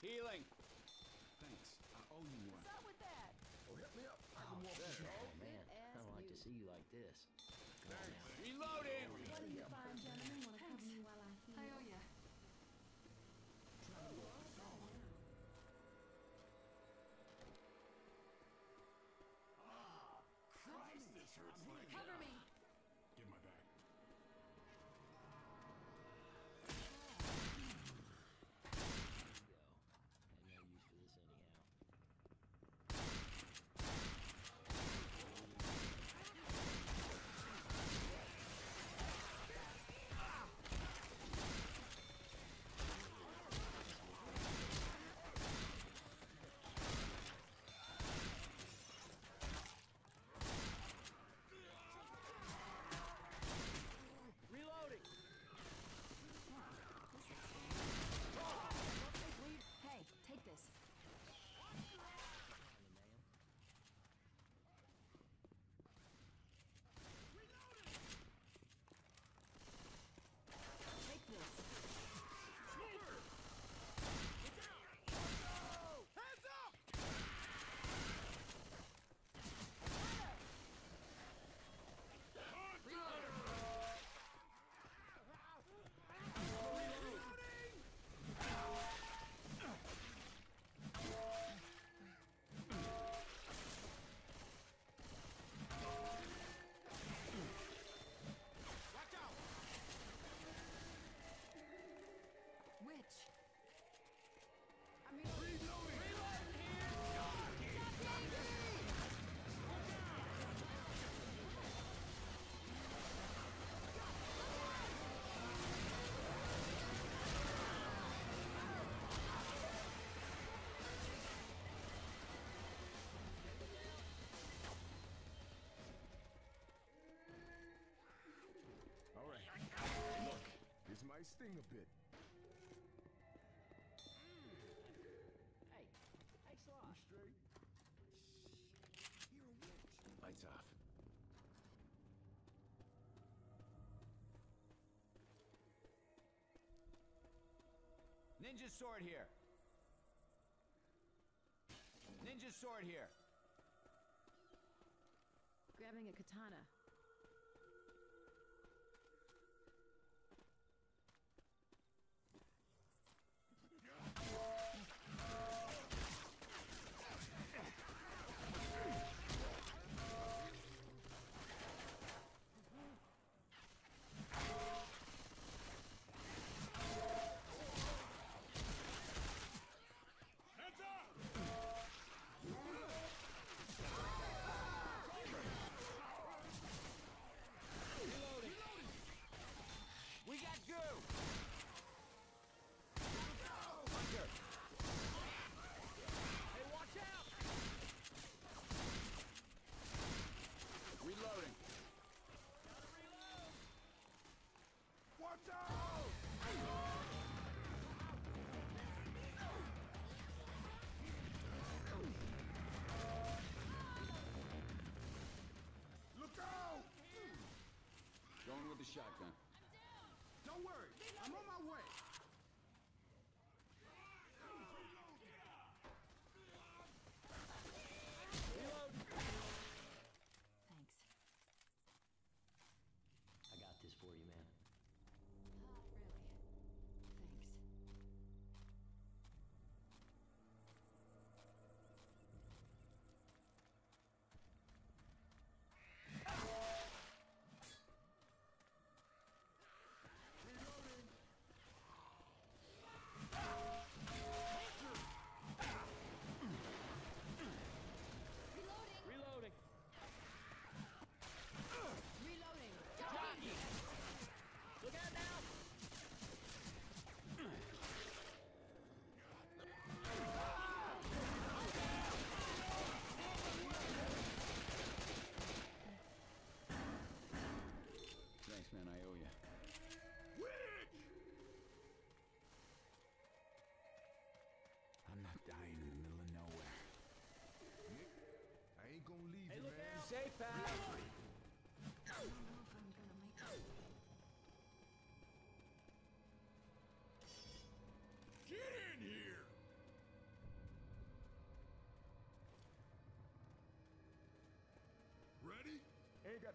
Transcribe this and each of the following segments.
Healing. Thanks. I owe you one. What's up with that? Oh, help me up. I can walk sure. Oh, man. I'd like to see you like this. Reloading! guys sting a bit. Hmm. Hey, straight? Shh. You're a witch. Lights off. Ninja sword here. Ninja sword here. Grabbing a katana.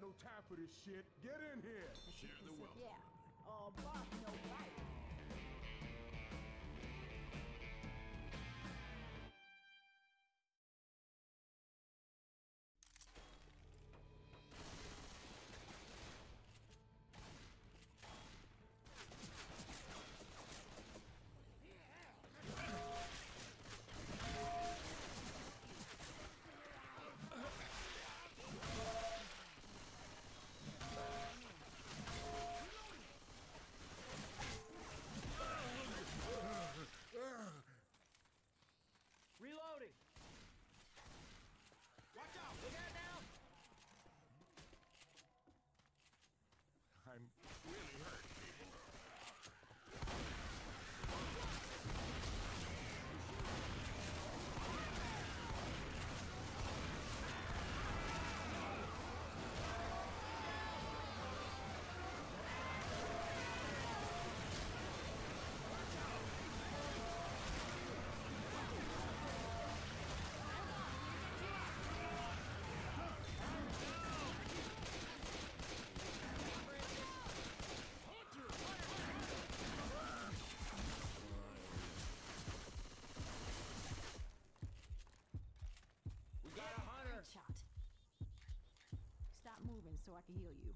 no time for this shit. Get in here. Share the wealth. Yeah. Oh, bye. so I can heal you.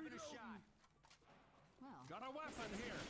having a shot. Well, got a weapon here.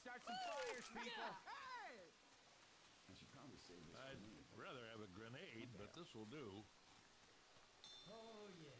Start some fires, people! I should probably save this I'd rather have a grenade, but this will do. Oh, yeah.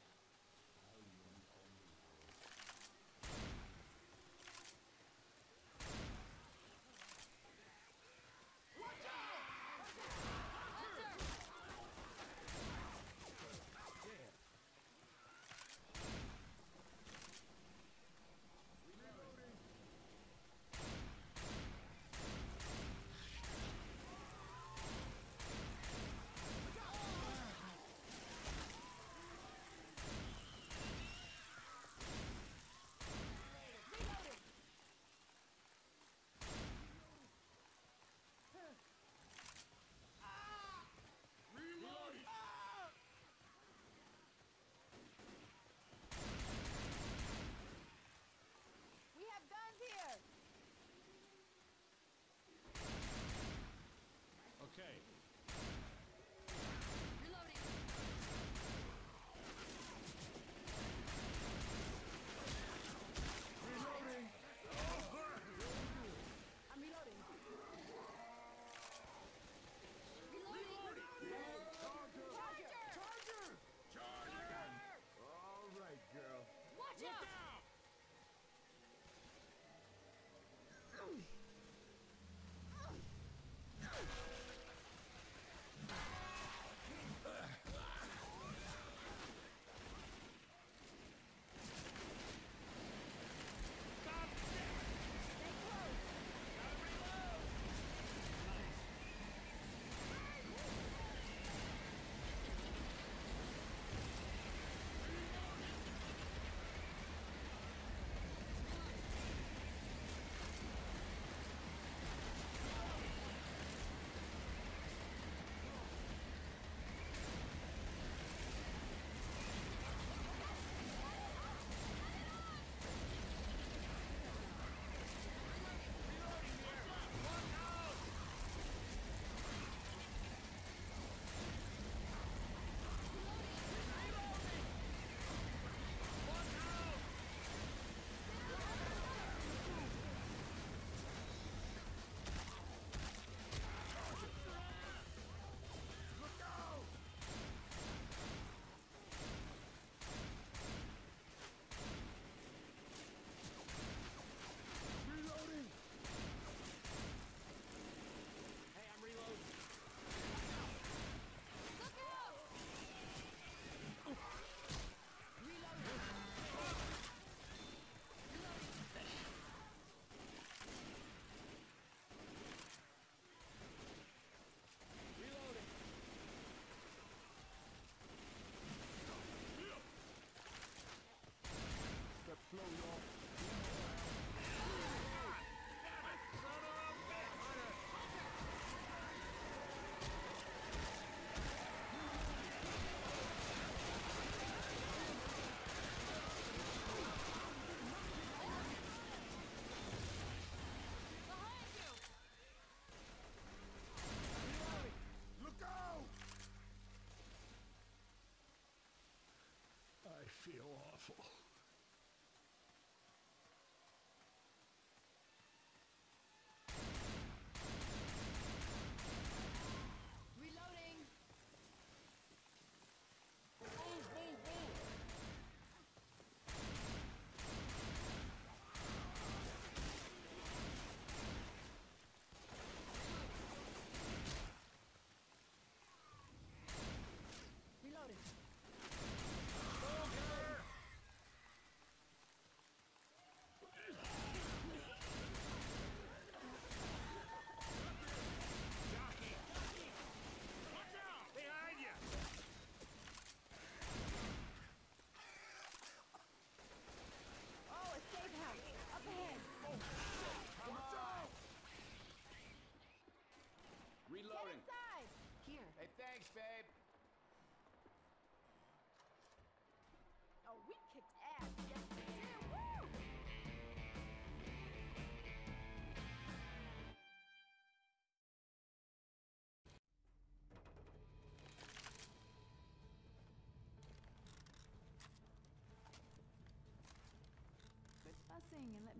sing and let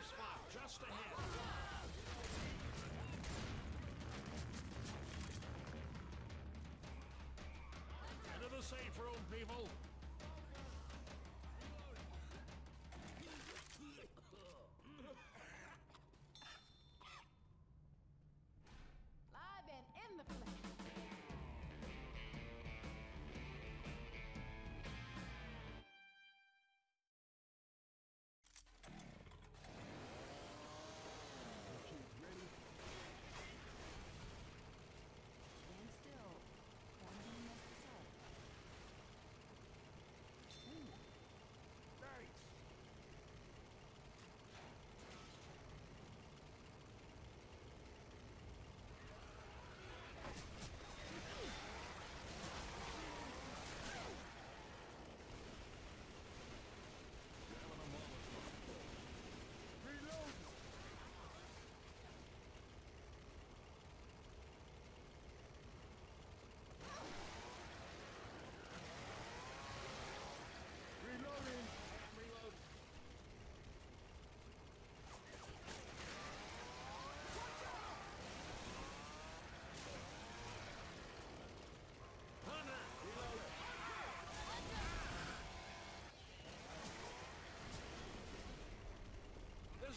safe spot just ahead. Into the safe room, people!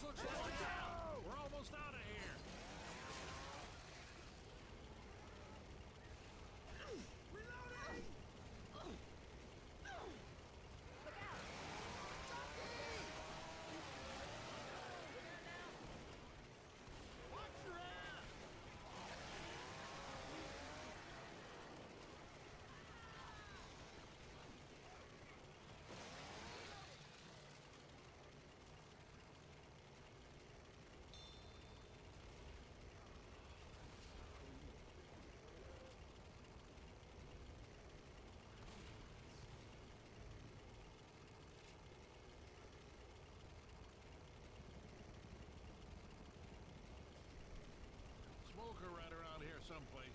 Social justice! someplace.